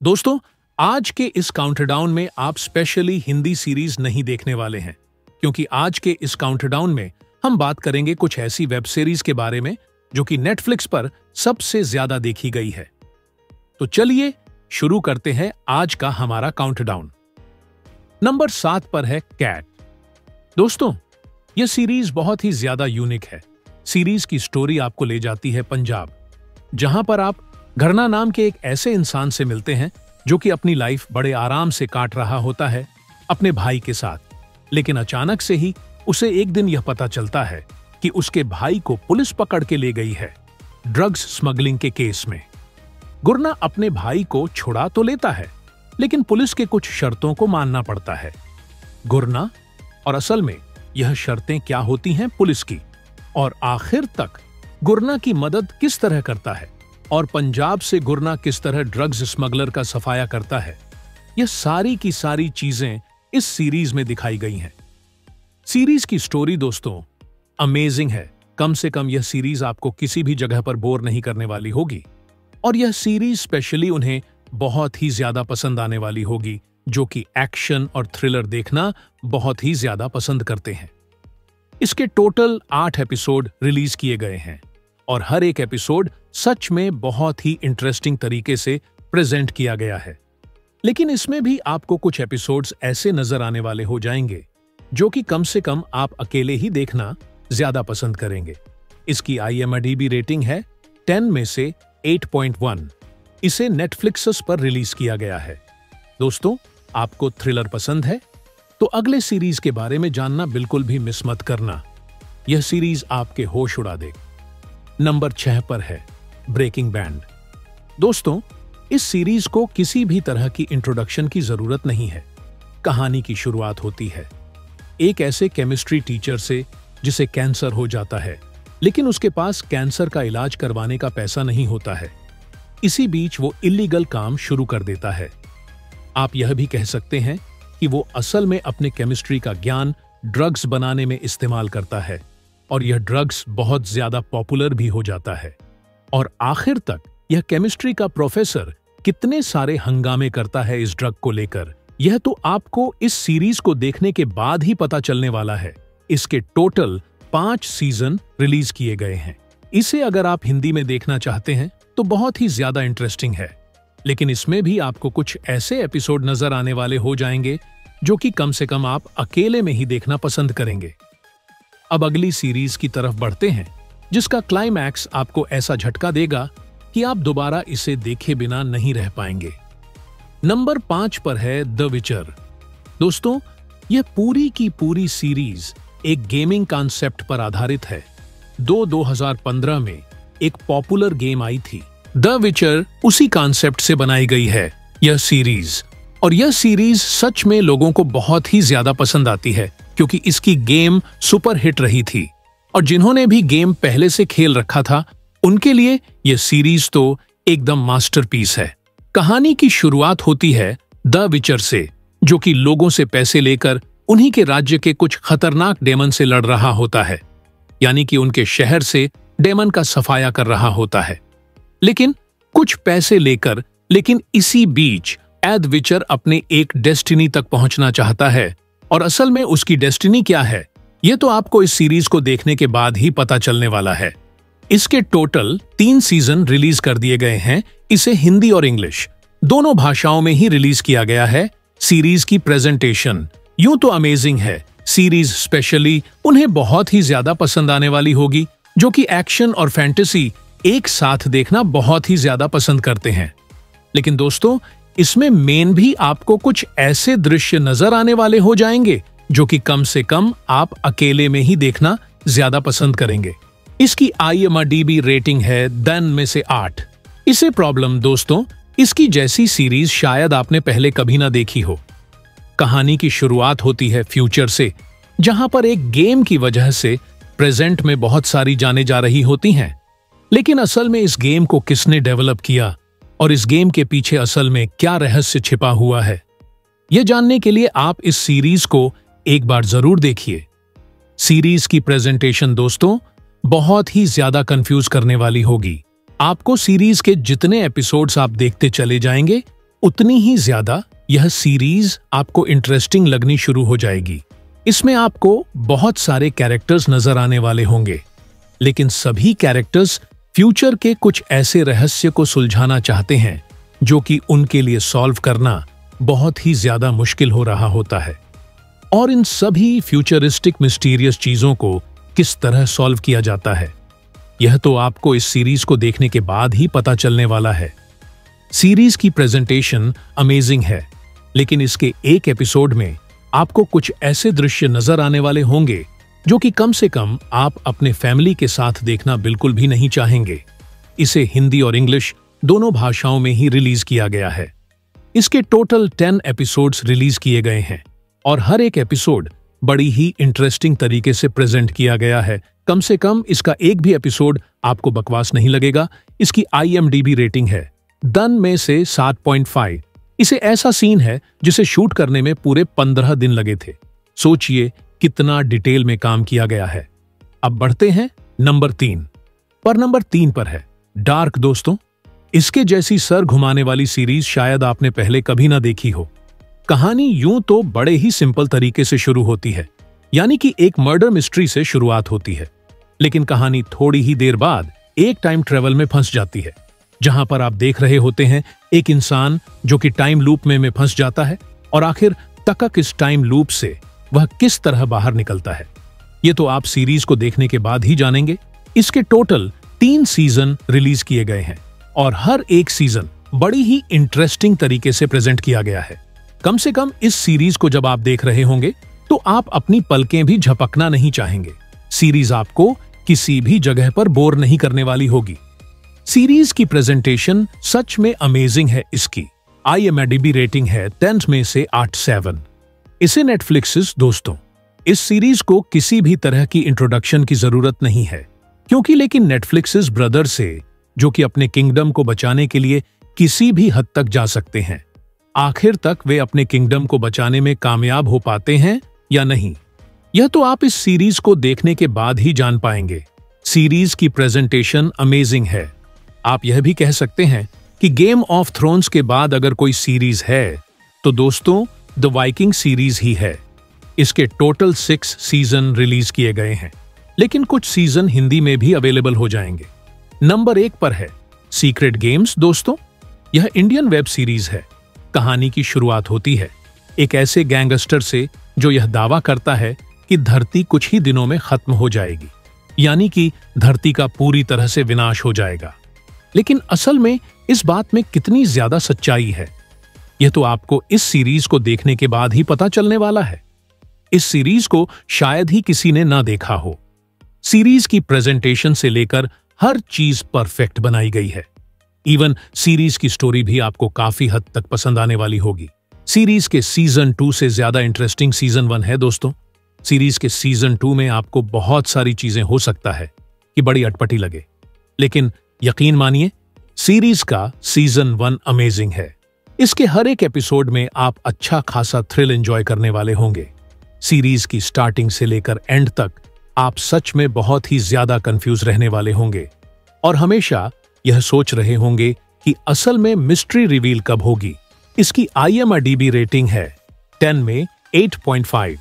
दोस्तों, आज के इस काउंटरडाउन में आप स्पेशली हिंदी सीरीज़ नहीं देखने वाले हैं, क्योंकि आज के इस काउंटरडाउन में हम बात करेंगे कुछ ऐसी वेब सीरीज़ के बारे में जो कि नेटफ्लिक्स पर सबसे ज़्यादा देखी गई है। तो चलिए शुरू करते हैं आज का हमारा काउंटडाउन नंबर सात पर है कैट दोस्तों यह सीरीज़ बहुत ही ज़्यादा यूनिक है। सीरीज़ की स्टोरी आपको ले जाती है पंजाब, जहाँ पर आप घरना नाम के एक ऐसे इंसान से मिलते हैं, जो कि अपनी लाइफ बड़े आराम से काट रहा होता है, अपने भाई के साथ। लेकिन अचानक से ही उसे एक दिन यह पता चलता है कि उसके भाई को पुलिस पकड़ के ले गई है, ड्रग्स स्मगलिंग के केस में। गुरना अपने भाई को छुड़ा तो लेता है, लेकिन पुलिस के कुछ शर्तों को मानना पड़ता है। गुरना, और असल में यह शर्तें क्या होती हैं पुलिस की? और आखिर तक गुरना की मदद किस तरह करता है? और पंजाब से गुरना किस तरह ड्रग्स स्मगलर का सफाया करता है, यह सारी की सारी चीज़ें इस सीरीज़ में दिखाई गई हैं। सीरीज़ की स्टोरी दोस्तों अमेजिंग है। कम से कम यह सीरीज़ आपको किसी भी जगह पर बोर नहीं करने वाली होगी। और यह सीरीज़ स्पेशली उन्हें बहुत ही ज़्यादा पसंद आने वाली होगी, जो कि एक्शन और थ्रिलर देखना बहुत ही ज़्यादा पसंद करते हैं। इसके टोटल आठ एपिसोड रिलीज़ किए गए हैं और हर एक एपिसोड सच में बहुत ही इंटरेस्टिंग तरीके से प्रेजेंट किया गया है। लेकिन इसमें भी आपको कुछ एपिसोड्स ऐसे नज़र आने वाले हो जाएँगे, जो कि कम से कम आप अकेले ही देखना ज़्यादा पसंद करेंगे। इसकी आई रेटिंग है 10 में से 8.1 इसे नेटफ्लिक्स पर रिलीज़ किया गया है। दोस्तों, आपको थ्रिलर पसंद है तो अगले सीरीज़ के बारे में जानना बिल्कुल भी मिस मत करना। यह सीरीज़ आपके होश उड़ा दे। नंबर छह पर है। ब्रेकिंग बैंड दोस्तों, इस सीरीज़ को किसी भी तरह की इंट्रोडक्शन की ज़रूरत नहीं है। कहानी की शुरुआत होती है। एक ऐसे केमिस्ट्री टीचर से, जिसे कैंसर हो जाता है, लेकिन उसके पास कैंसर का इलाज करवाने का पैसा नहीं होता है। इसी बीच वो इलीगल काम शुरू कर देता है। आप यह भी कह सकते हैं कि वो असल में अपने केमिस्ट्री का ज्ञान ड्रग्स बनाने में इस्तेमाल करता है, और यह ड्रग्स बहुत ज़्यादा पॉपुलर भी हो जाता है। और आखिर तक यह केमिस्ट्री का प्रोफेसर कितने सारे हंगामे करता है इस ड्रग को लेकर, यह तो आपको इस सीरीज़ को देखने के बाद ही पता चलने वाला है। इसके टोटल पाँच सीज़न रिलीज़ किए गए हैं। इसे अगर आप हिंदी में देखना चाहते हैं तो बहुत ही ज़्यादा इंटरेस्टिंग है। लेकिन इसमें भी आपको कुछ ऐसे एपिसोड नज़र आने वाले हो जाएँगे, जो कि कम से कम आप अकेले में ही देखना पसंद करेंगे। अब अगली सीरीज़ की तरफ़ बढ़ते हैं। जिसका क्लाइमैक्स आपको ऐसा झटका देगा कि आप दोबारा इसे देखे बिना नहीं रह पाएँगे। नंबर पाँच पर है द विचर दोस्तों, यह पूरी की पूरी सीरीज़ एक गेमिंग कॉन्सेप्ट पर आधारित है। दो 2015 में एक पॉपुलर गेम आई थी। द विचर उसी कॉन्सेप्ट से बनाई गई है, यह सीरीज़ और यह सीरीज़ सच में लोगों को बहुत ही ज़्यादा पसंद आती है, क्योंकि इसकी गेम सुपर हिट रही थी। और जिन्होंने भी गेम पहले से खेल रखा था, उनके लिए यह सीरीज़ तो एकदम मास्टरपीस है। कहानी की शुरुआत होती है द विचर से, जो कि लोगों से पैसे लेकर उन्हीं के राज्य के कुछ खतरनाक डेमन से लड़ रहा होता है, यानी कि उनके शहर से डेमन का सफाया कर रहा होता है। लेकिन कुछ पैसे लेकर, लेकिन इसी बीच एद विचर अपने एक डेस्टिनी तक पहुँचना चाहता है, और असल में उसकी डेस्टिनी क्या है? ये तो आपको इस सीरीज़ को देखने के बाद ही पता चलने वाला है। इसके टोटल तीन सीज़न रिलीज़ कर दिए गए हैं, इसे हिंदी और इंग्लिश। दोनों भाषाओं में ही रिलीज़ किया गया है, सीरीज़ की प्रेजेंटेशन। यूँ तो अमेजिंग है, सीरीज़ स्पेशली उन्हें बहुत ही ज़्यादा पसंद आने वाली होगी, जो कि एक्शन और फैंटेसी एक साथ देखना बहुत ही ज़्यादा पसंद करते हैं। लेकिन दोस्तों, इसमें मेन भी आपको कुछ ऐसे दृश्य नज़र आने वाले हो जाएँगे जो कि कम से कम आप अकेले में ही देखना ज़्यादा पसंद करेंगे। इसकी आई रेटिंग है दन में से आठ। इसे प्रॉब्लम दोस्तों, इसकी जैसी सीरीज़ शायद आपने पहले कभी ना देखी हो। कहानी की शुरुआत होती है फ्यूचर से, जहाँ पर एक गेम की वजह से प्रेजेंट में बहुत सारी जाने जा रही होती हैं। लेकिन असल में इस गेम को किसने डेवलप किया और इस गेम के पीछे असल में क्या रहस्य छिपा हुआ है? यह जानने के लिए आप इस सीरीज़ को एक बार ज़रूर देखिए। सीरीज़ की प्रेजेंटेशन दोस्तों, बहुत ही ज़्यादा कंफ्यूज करने वाली होगी। आपको सीरीज़ के जितने एपिसोड्स आप देखते चले जाएँगे, उतनी ही ज़्यादा यह सीरीज़ आपको इंटरेस्टिंग लगनी शुरू हो जाएगी। इसमें आपको बहुत सारे कैरेक्टर्स नज़र आने वाले होंगे। लेकिन सभी कैरेक्टर्स फ्यूचर के कुछ ऐसे रहस्य को सुलझाना चाहते हैं, जो कि उनके लिए सॉल्व करना बहुत ही ज़्यादा मुश्किल हो रहा होता है। और इन सभी फ्यूचरिस्टिक मिस्टीरियस चीज़ों को किस तरह सॉल्व किया जाता है? यह तो आपको इस सीरीज़ को देखने के बाद ही पता चलने वाला है। सीरीज़ की प्रेजेंटेशन अमेजिंग है, लेकिन इसके एक एपिसोड में आपको कुछ ऐसे दृश्य नज़र आने वाले होंगे, जो कि कम से कम आप अपने फैमिली के साथ देखना बिल्कुल भी नहीं चाहेंगे। इसे हिंदी और इंग्लिश दोनों भाषाओं में ही रिलीज़ किया गया है। इसके टोटल टेन एपिसोड्स रिलीज़ किए गए हैं। और हर एक एपिसोड बड़ी ही इंटरेस्टिंग तरीके से प्रेजेंट किया गया है। कम से कम इसका एक भी एपिसोड आपको बकवास नहीं लगेगा। इसकी आई रेटिंग है। दन में से 7.5 इसे ऐसा सीन है जिसे शूट करने में पूरे पंद्रह दिन लगे थे। सोचिए कितना डिटेल में काम किया गया है। अब बढ़ते हैं नंबर तीन। पर नंबर तीन पर है। डार्क दोस्तों, इसके जैसी सर घुमाने वाली सीरीज़ शायद आपने पहले कभी ना देखी हो। कहानी यूँ तो बड़े ही सिंपल तरीके से शुरू होती है, यानी कि एक मर्डर मिस्ट्री से शुरुआत होती है। लेकिन कहानी थोड़ी ही देर बाद एक टाइम ट्रेवल में फंस जाती है, जहाँ पर आप देख रहे होते हैं एक इंसान जो कि टाइम लूप में में फंस जाता है और आखिर तकक इस टाइम लूप से वह किस तरह बाहर निकलता है। ये तो आप सीरीज़ को देखने के बाद ही जानेंगे। इसके टोटल तीन सीज़न रिलीज़ किए गए हैं और हर एक सीज़न बड़ी ही इंटरेस्टिंग तरीके से प्रेजेंट किया गया है। कम से कम इस सीरीज़ को जब आप देख रहे होंगे तो आप अपनी पलकें भी झपकना नहीं चाहेंगे। सीरीज़ आपको किसी भी जगह पर बोर नहीं करने वाली होगी। सीरीज़ की प्रेजेंटेशन सच में अमेजिंग है इसकी। आई एम रेटिंग है टेंथ में से आठ सेवन। इसे नेटफ्लिक्स दोस्तों, इस सीरीज़ को किसी भी तरह की इंट्रोडक्शन की ज़रूरत नहीं है। क्योंकि लेकिन नेटफ्लिक्स ब्रदर से, जो कि अपने किंगडम को बचाने के लिए किसी भी हद तक जा सकते हैं। आखिर तक वे अपने किंगडम को बचाने में कामयाब हो पाते हैं या नहीं? यह तो आप इस सीरीज़ को देखने के बाद ही जान पाएँगे। सीरीज़ की प्रेजेंटेशन अमेजिंग है। आप यह भी कह सकते हैं कि गेम ऑफ़ थ्रोन्स के बाद अगर कोई सीरीज़ है तो दोस्तों द वाइकिंग सीरीज़ ही है। इसके टोटल सिक्स सीज़न रिलीज़ किए गए हैं। लेकिन कुछ सीज़न हिंदी में भी अवेलेबल हो जाएँगे। नंबर एक पर है सीक्रेट गेम्स दोस्तों। यह इंडियन वेब सीरीज़ है। कहानी की शुरुआत होती है। एक ऐसे गैंगस्टर से जो यह दावा करता है कि धरती कुछ ही दिनों में खत्म हो जाएगी, यानी कि धरती का पूरी तरह से विनाश हो जाएगा। लेकिन असल में इस बात में कितनी ज़्यादा सच्चाई है। यह तो आपको इस सीरीज़ को देखने के बाद ही पता चलने वाला है। इस सीरीज़ को शायद ही किसी ने ना देखा हो। सीरीज़ की प्रेजेंटेशन से लेकर हर चीज़ परफेक्ट बनाई गई है। इवन सीरीज़ की स्टोरी भी आपको काफ़ी हद तक पसंद आने वाली होगी। सीरीज़ के सीज़न टू से ज़्यादा इंटरेस्टिंग सीज़न वन है दोस्तों। सीरीज़ के सीज़न टू में आपको बहुत सारी चीज़ें हो सकता है कि बड़ी अटपटी लगे। लेकिन यकीन मानिए सीरीज़ का सीज़न वन अमेजिंग है। इसके हर एक एपिसोड में आप अच्छा खासा थ्रिल एंजॉय करने वाले होंगे। सीरीज़ की स्टार्टिंग से लेकर एंड तक आप सच में बहुत ही ज़्यादा कंफ्यूज रहने वाले होंगे। और हमेशा यह सोच रहे होंगे कि असल में मिस्ट्री रिवील कब होगी। इसकी आई रेटिंग है टेन में 8.5